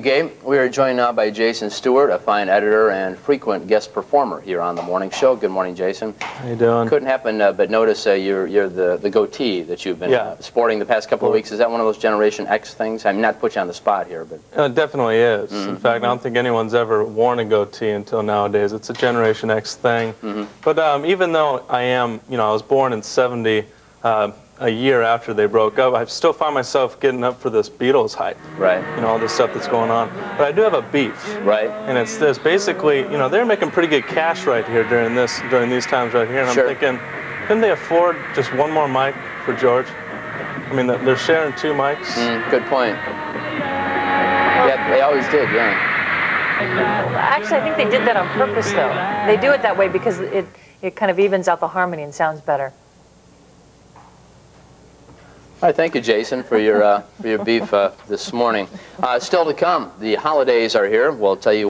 Gabe, we are joined now by Jason Stewart, a fine editor and frequent guest performer here on the morning show. Good morning, Jason. How you doing? Couldn't happen uh, but notice uh, you're, you're the, the goatee that you've been Yeah. uh, sporting the past couple of weeks. Is that one of those Generation X things? I'm not to put you on the spot here, but Uh, It definitely is. Mm-hmm. In fact, I don't think anyone's ever worn a goatee until nowadays. It's a Generation X thing. Mm-hmm. But um, even though I am, you know, I was born in 70, uh, a year after they broke up, I still find myself getting up for this Beatles hype. right, You know, all this stuff that's going on. But I do have a beef. right. And it's this. Basically, you know, they're making pretty good cash right here during this, during these times right here. And Sure. I'm thinking, couldn't they afford just one more mic for George? I mean, they're sharing two mics. Mm, good point. Yeah, they always did, yeah. Actually, I think they did that on purpose, though. They do it that way because it, it kind of evens out the harmony and sounds better. All right, thank you, Jason, for your, uh, for your beef uh, this morning. Uh, still to come, the holidays are here. We'll tell you